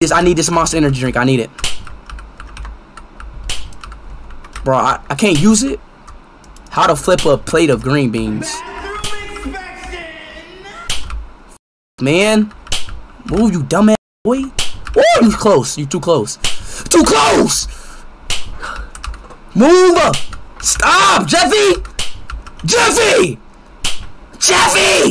this. I need this monster energy drink. I need it. Bro, I, I can't use it. How to flip a plate of green beans. Man. Move, you dumbass boy. Oh, you close. You too close. Too close! Move up! Stop, Jeffy! Jeffy! Jeffy!